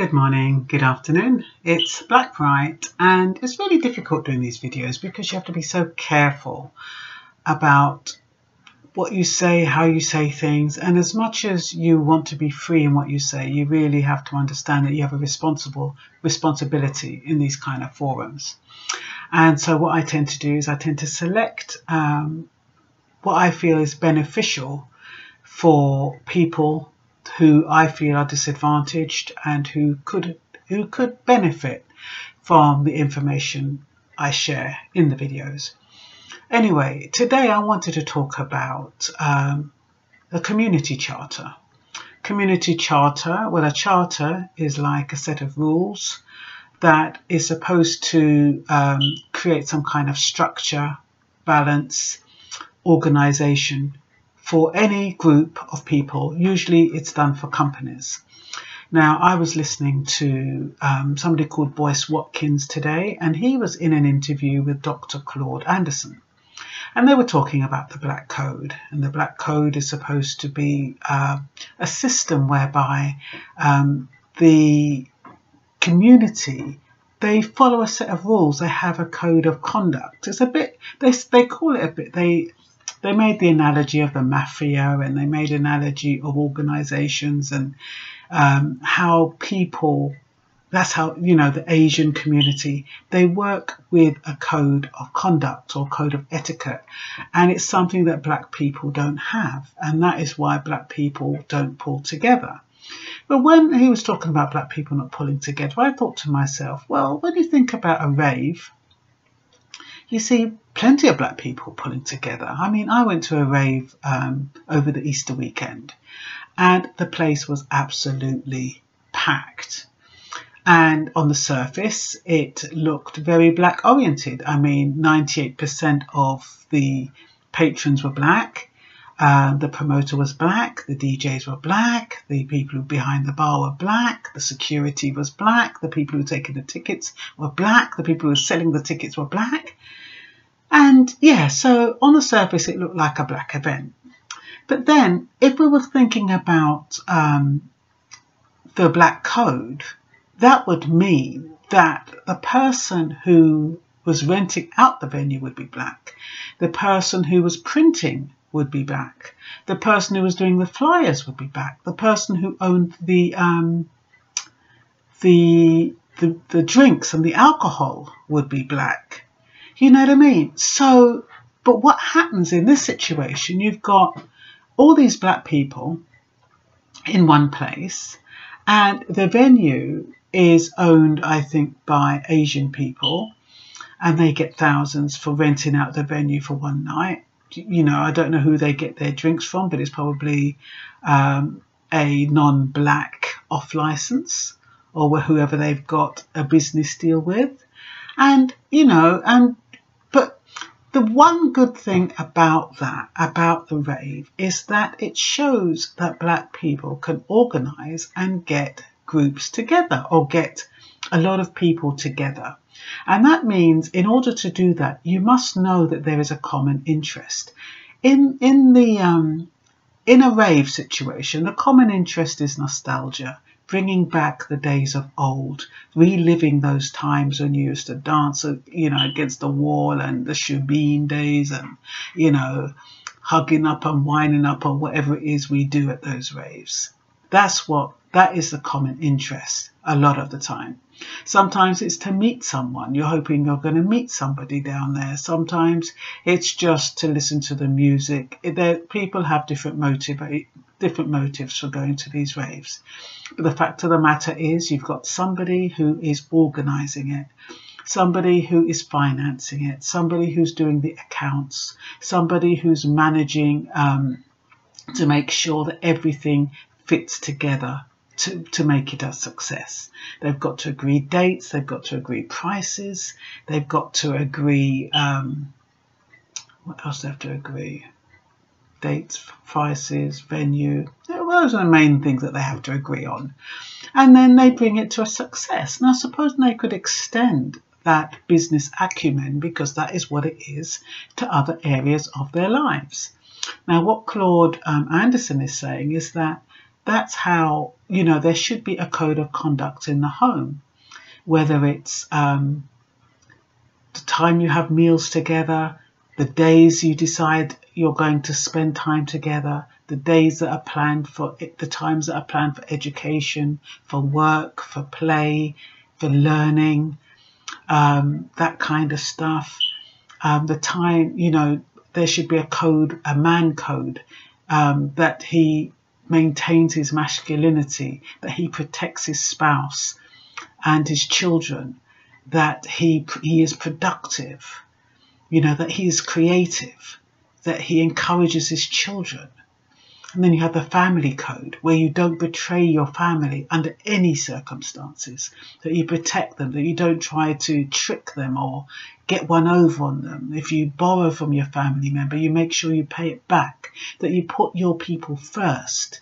Good morning, good afternoon. It's Black Bright, and it's really difficult doing these videos because you have to be so careful about what you say, how you say things, and as much as you want to be free in what you say, you really have to understand that you have a responsible responsibility in these kind of forums. And so what I tend to do is I tend to select um, what I feel is beneficial for people who I feel are disadvantaged and who could who could benefit from the information I share in the videos. Anyway, today I wanted to talk about um, the community charter. Community charter, well, a charter is like a set of rules that is supposed to um, create some kind of structure, balance, organization for any group of people. Usually it's done for companies. Now, I was listening to um, somebody called Boyce Watkins today, and he was in an interview with Dr. Claude Anderson. And they were talking about the Black Code. And the Black Code is supposed to be uh, a system whereby um, the community they follow a set of rules. They have a code of conduct. It's a bit they they call it a bit they they made the analogy of the mafia and they made analogy of organizations and um, how people that's how you know the asian community they work with a code of conduct or code of etiquette. And it's something that black people don't have and that is why black people don't pull together. But when he was talking about black people not pulling together i thought to myself well when you think about a rave you see plenty of black people pulling together. I mean, I went to a rave um, over the Easter weekend and the place was absolutely packed. And on the surface, it looked very black oriented. I mean, 98% of the patrons were black. Uh, the promoter was black, the DJs were black, the people behind the bar were black, the security was black, the people who were taking the tickets were black, the people who were selling the tickets were black. And yeah, so on the surface, it looked like a black event. But then, if we were thinking about um, the black code, that would mean that the person who was renting out the venue would be black. The person who was printing would be black. The person who was doing the flyers would be black. The person who owned the um, the, the the drinks and the alcohol would be black. You know what I mean? So, but what happens in this situation? You've got all these black people in one place, and the venue is owned, I think, by Asian people, and they get thousands for renting out the venue for one night. You know, I don't know who they get their drinks from, but it's probably um, a non black off license or whoever they've got a business deal with. And, you know, and the one good thing about that, about the rave, is that it shows that black people can organise and get groups together or get a lot of people together. And that means in order to do that, you must know that there is a common interest. In, in, the, um, in a rave situation, the common interest is nostalgia bringing back the days of old, reliving those times when you used to dance, uh, you know, against the wall and the shebeen days and, you know, hugging up and winding up or whatever it is we do at those raves. That's what, that is the common interest a lot of the time. Sometimes it's to meet someone. You're hoping you're going to meet somebody down there. Sometimes it's just to listen to the music. There, people have different motive, different motives for going to these raves. But the fact of the matter is, you've got somebody who is organising it, somebody who is financing it, somebody who's doing the accounts, somebody who's managing um, to make sure that everything fits together to, to make it a success. They've got to agree dates, they've got to agree prices, they've got to agree, um, what else do they have to agree? Dates, prices, venue. Those are the main things that they have to agree on. And then they bring it to a success. Now, suppose they could extend that business acumen, because that is what it is, to other areas of their lives. Now, what Claude um, Anderson is saying is that that's how you know there should be a code of conduct in the home, whether it's um, the time you have meals together, the days you decide you're going to spend time together, the days that are planned for the times that are planned for education, for work, for play, for learning, um, that kind of stuff. Um, the time, you know, there should be a code, a man code, um, that he maintains his masculinity, that he protects his spouse and his children, that he he is productive, you know, that he is creative, that he encourages his children. And then you have the family code where you don't betray your family under any circumstances, that you protect them, that you don't try to trick them or get one over on them. If you borrow from your family member, you make sure you pay it back, that you put your people first.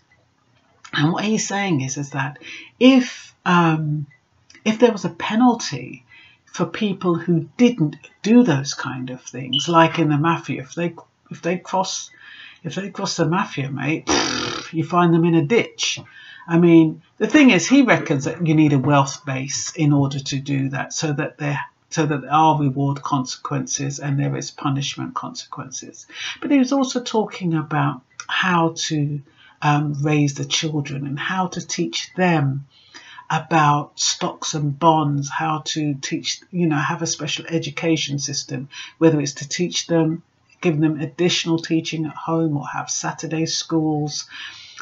And what he's saying is, is that if um, if there was a penalty for people who didn't do those kind of things, like in the mafia, if they if they cross if they cross the mafia, mate, you find them in a ditch. I mean, the thing is, he reckons that you need a wealth base in order to do that, so that there so that there are reward consequences and there is punishment consequences. But he was also talking about how to um, raise the children and how to teach them about stocks and bonds, how to teach, you know, have a special education system, whether it's to teach them give them additional teaching at home or have Saturday schools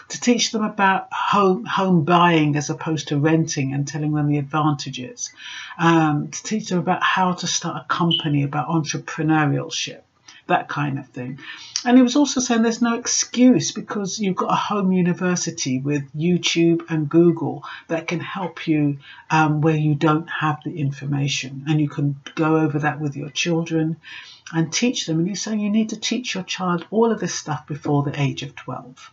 to teach them about home home buying as opposed to renting and telling them the advantages, um, to teach them about how to start a company, about entrepreneurship, that kind of thing. And he was also saying there's no excuse because you've got a home university with YouTube and Google that can help you um, where you don't have the information, and you can go over that with your children and teach them. And he's saying you need to teach your child all of this stuff before the age of 12.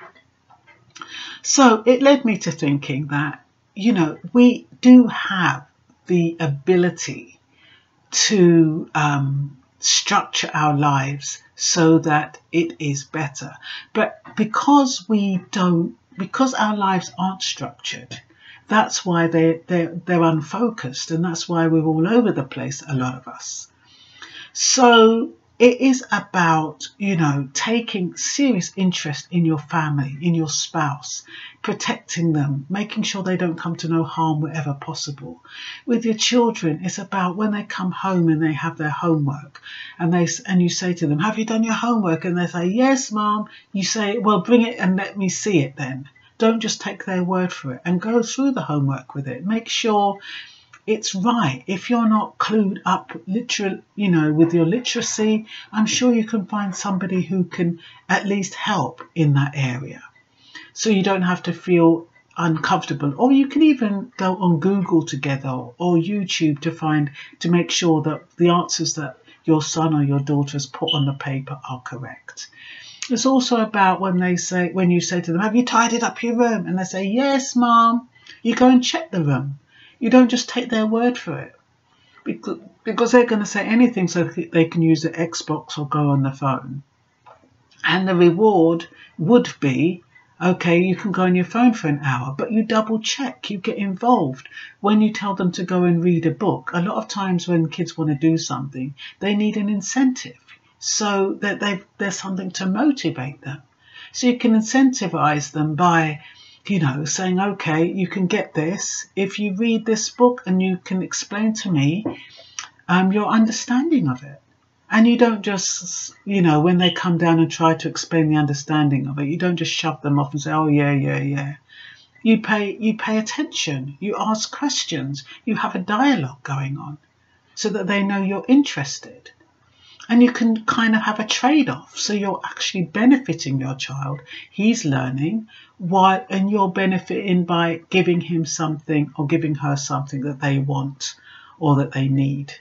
So it led me to thinking that, you know, we do have the ability to um, structure our lives so that it is better. But because we don't, because our lives aren't structured, that's why they, they're, they're unfocused and that's why we're all over the place, a lot of us. So it is about, you know, taking serious interest in your family, in your spouse, protecting them, making sure they don't come to no harm wherever possible. With your children, it's about when they come home and they have their homework and they and you say to them, "Have you done your homework?" and they say, "Yes, mom." You say, "Well, bring it and let me see it then." Don't just take their word for it and go through the homework with it. Make sure it's right. If you're not clued up, literal, you know, with your literacy, I'm sure you can find somebody who can at least help in that area. So you don't have to feel uncomfortable or you can even go on Google together or YouTube to find to make sure that the answers that your son or your daughter has put on the paper are correct. It's also about when they say when you say to them, Have you tidied up your room? And they say, Yes, mom. You go and check the room. You don't just take their word for it because, they're going to say anything so they can use the Xbox or go on the phone. And the reward would be okay, you can go on your phone for an hour, but you double check, you get involved. When you tell them to go and read a book, a lot of times when kids want to do something, they need an incentive so that there's something to motivate them. So you can incentivize them by you know, saying, okay, you can get this if you read this book and you can explain to me um, your understanding of it. And you don't just, you know, when they come down and try to explain the understanding of it, you don't just shove them off and say, oh, yeah, yeah, yeah. You pay, you pay attention, you ask questions, you have a dialogue going on so that they know you're interested and you can kind of have a trade-off. So you're actually benefiting your child. He's learning. While and you're benefiting by giving him something or giving her something that they want or that they need.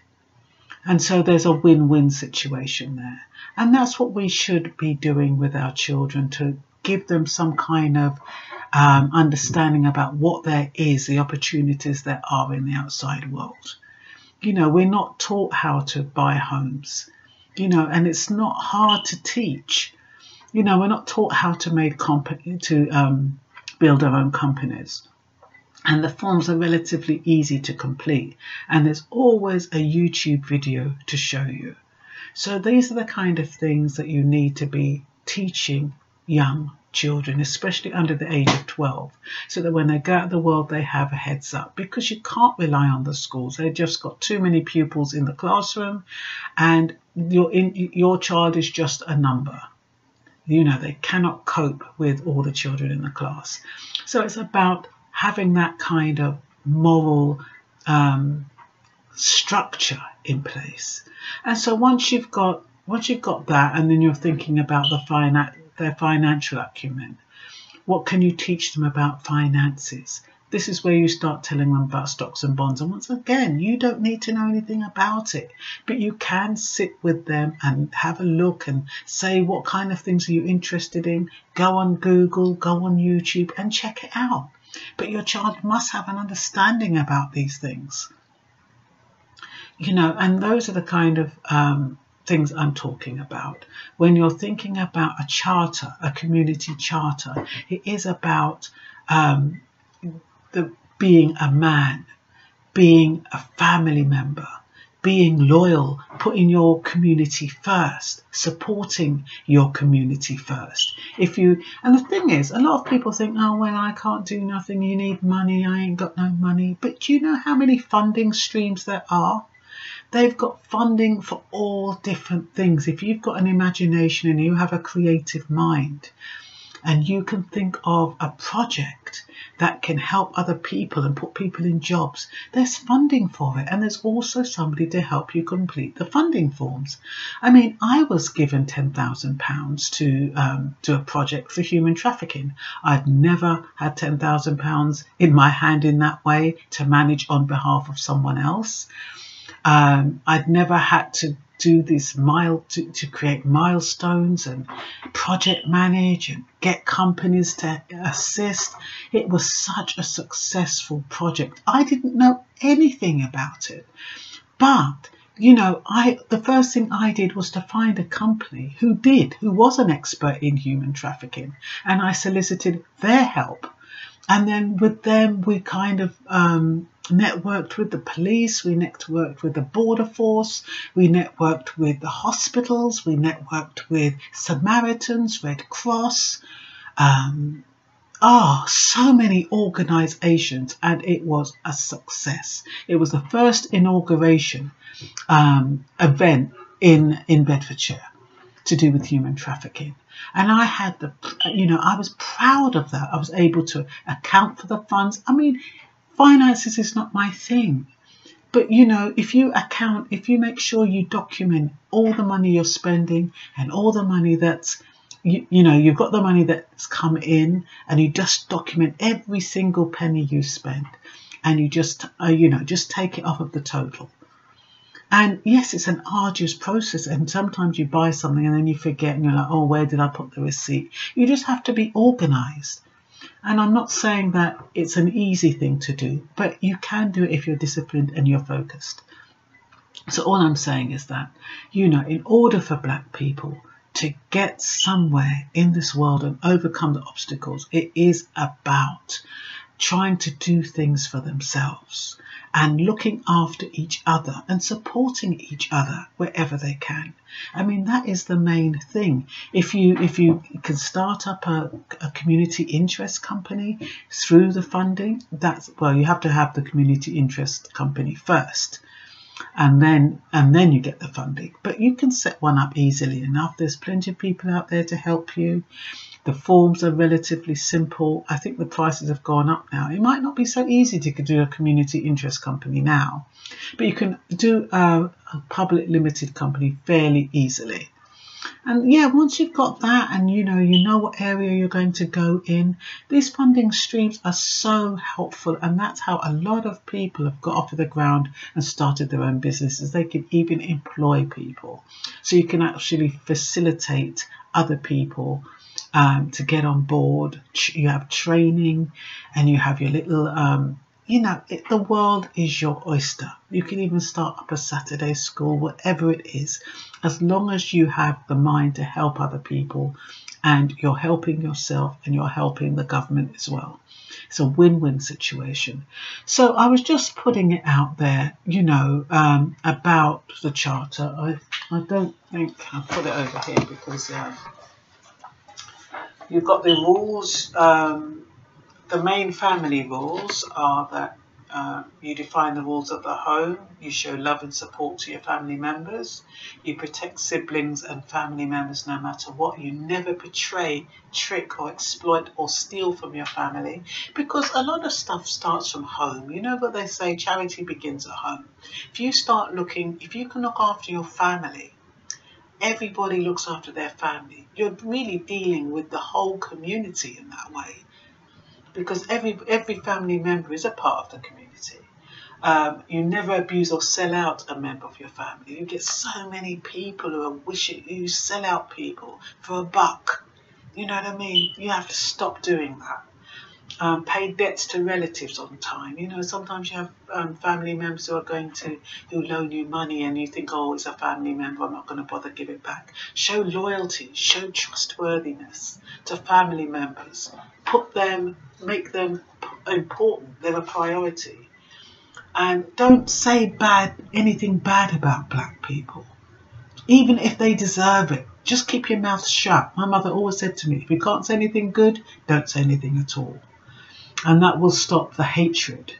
And so there's a win-win situation there. And that's what we should be doing with our children to give them some kind of um, understanding about what there is the opportunities there are in the outside world. You know we're not taught how to buy homes you know, and it's not hard to teach. You know, we're not taught how to make comp- to um, build our own companies and the forms are relatively easy to complete and there's always a YouTube video to show you. So these are the kind of things that you need to be teaching young children, especially under the age of 12, so that when they go out the world, they have a heads up because you can't rely on the schools. They've just got too many pupils in the classroom and your, in, your child is just a number. You know, they cannot cope with all the children in the class. So it's about having that kind of moral um, structure in place. And so once you've got once you've got that, and then you're thinking about the finan- their financial acumen, what can you teach them about finances? This is where you start telling them about stocks and bonds. And once again, you don't need to know anything about it, but you can sit with them and have a look and say, what kind of things are you interested in? Go on Google, go on YouTube and check it out. But your child must have an understanding about these things. You know, and those are the kind of um, things I'm talking about. When you're thinking about a charter, a community charter, it is about um, the, being a man, being a family member, being loyal, putting your community first, supporting your community first. If you and the thing is, a lot of people think, oh well, I can't do nothing. You need money. I ain't got no money. But do you know how many funding streams there are? They've got funding for all different things. If you've got an imagination and you have a creative mind, and you can think of a project that can help other people and put people in jobs, there's funding for it. And there's also somebody to help you complete the funding forms. I mean, I was given £10,000 to um, do a project for human trafficking. I'd never had £10,000 in my hand in that way to manage on behalf of someone else. Um, I'd never had to do this mile to, to create milestones and project manage and get companies to assist. It was such a successful project. I didn't know anything about it. But you know, I the first thing I did was to find a company who did, who was an expert in human trafficking, and I solicited their help. And then with them, we kind of um, networked with the police, we networked with the border force, we networked with the hospitals, we networked with Samaritans, Red Cross. Um, ah, so many organisations, and it was a success. It was the first inauguration um, event in in Bedfordshire to do with human trafficking. And I had the, you know, I was proud of that. I was able to account for the funds. I mean, finances is not my thing. But you know, if you account, if you make sure you document all the money you're spending and all the money that's, you, you know, you've got the money that's come in and you just document every single penny you spend and you just, uh, you know, just take it off of the total. And yes, it's an arduous process. And sometimes you buy something and then you forget and you're like, oh, where did I put the receipt? You just have to be organized. And I'm not saying that it's an easy thing to do, but you can do it if you're disciplined and you're focused. So all I'm saying is that, you know, in order for black people to get somewhere in this world and overcome the obstacles, it is about trying to do things for themselves and looking after each other and supporting each other wherever they can. I mean that is the main thing. If you if you can start up a, a community interest company through the funding, that's well you have to have the community interest company first and then and then you get the funding but you can set one up easily enough there's plenty of people out there to help you the forms are relatively simple. I think the prices have gone up now. It might not be so easy to do a community interest company now, but you can do a, a public limited company fairly easily. And yeah, once you've got that and you know you know what area you're going to go in, these funding streams are so helpful and that's how a lot of people have got off of the ground and started their own businesses. They can even employ people. So you can actually facilitate other people um, to get on board. You have training and you have your little, um, you know, it, the world is your oyster. You can even start up a Saturday school, whatever it is, as long as you have the mind to help other people and you're helping yourself and you're helping the government as well. It's a win-win situation. So I was just putting it out there, you know, um, about the charter. I, I don't think I'll put it over here because uh, you've got the rules. Um, the main family rules are that uh, you define the rules of the home, you show love and support to your family members, you protect siblings and family members no matter what, you never betray, trick, or exploit or steal from your family because a lot of stuff starts from home. You know what they say charity begins at home. If you start looking, if you can look after your family, everybody looks after their family. You're really dealing with the whole community in that way because every every family member is a part of the community. Um, you never abuse or sell out a member of your family. You get so many people who are wishing you sell out people for a buck. You know what I mean? You have to stop doing that. Um, pay debts to relatives on time. You know, sometimes you have um, family members who are going to who loan you money, and you think, oh, it's a family member. I'm not going to bother give it back. Show loyalty, show trustworthiness to family members. Put them, make them important. They're a priority and don't say bad anything bad about black people even if they deserve it just keep your mouth shut my mother always said to me if you can't say anything good don't say anything at all and that will stop the hatred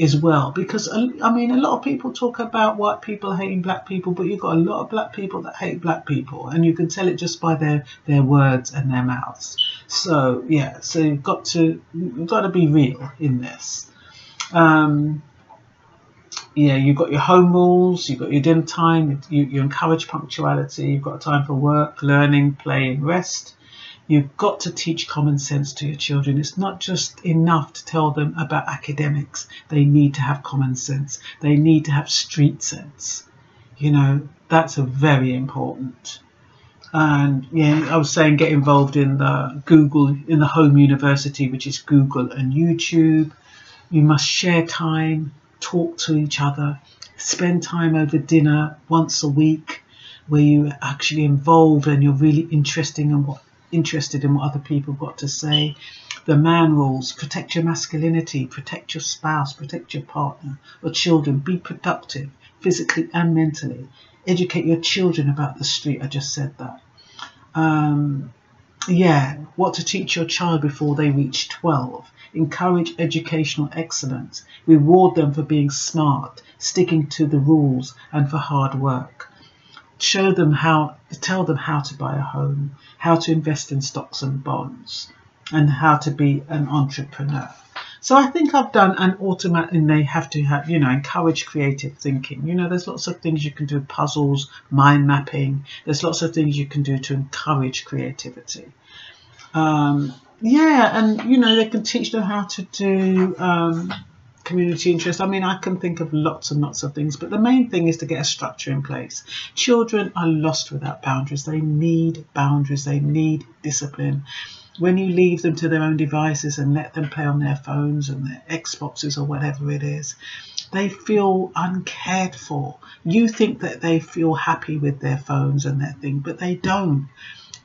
as well. Because i mean a lot of people talk about white people hating black people but you've got a lot of black people that hate black people and you can tell it just by their their words and their mouths. So yeah so you've got to you've got to be real in this. Um, yeah, you've got your home rules, you've got your dinner time, you, you encourage punctuality, you've got time for work, learning, play, and rest. You've got to teach common sense to your children. It's not just enough to tell them about academics. They need to have common sense. They need to have street sense. You know, that's a very important. And yeah, I was saying get involved in the Google, in the home university, which is Google and YouTube. You must share time talk to each other, spend time over dinner once a week where you are actually involved and you're really interested in what interested in what other people got to say. The man rules, protect your masculinity, protect your spouse, protect your partner or children, be productive physically and mentally. Educate your children about the street. I just said that. Um, yeah, what to teach your child before they reach 12 encourage educational excellence, reward them for being smart, sticking to the rules, and for hard work. Show them how, tell them how to buy a home, how to invest in stocks and bonds, and how to be an entrepreneur. So I think I've done an automatic, and they have to have, you know, encourage creative thinking. You know, there's lots of things you can do, puzzles, mind mapping. There's lots of things you can do to encourage creativity. Um, yeah, and you know they can teach them how to do um, community interest. I mean, I can think of lots and lots of things, but the main thing is to get a structure in place. Children are lost without boundaries. They need boundaries. They need discipline. When you leave them to their own devices and let them play on their phones and their Xboxes or whatever it is, they feel uncared for. You think that they feel happy with their phones and their thing, but they don't.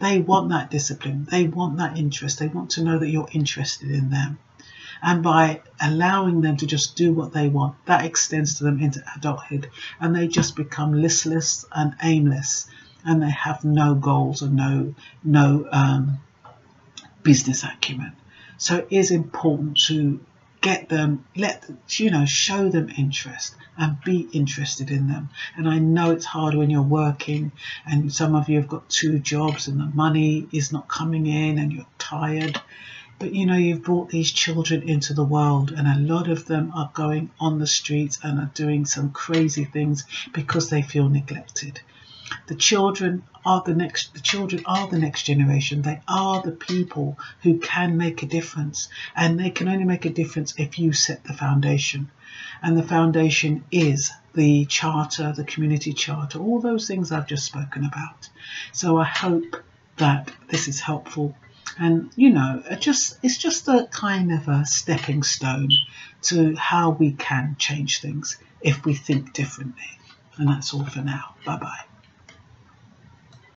They want that discipline. They want that interest. They want to know that you're interested in them. And by allowing them to just do what they want, that extends to them into adulthood. And they just become listless and aimless. And they have no goals and no, no um, business acumen. So it is important to get them, let you know, show them interest and be interested in them. And I know it's hard when you're working and some of you have got two jobs and the money is not coming in and you're tired. But you know, you've brought these children into the world, and a lot of them are going on the streets and are doing some crazy things because they feel neglected. The children are the next the children are the next generation. They are the people who can make a difference and they can only make a difference if you set the foundation. And the foundation is the charter, the community charter, all those things I've just spoken about. So I hope that this is helpful and you know just it's just a kind of a stepping stone to how we can change things if we think differently. And that's all for now. Bye bye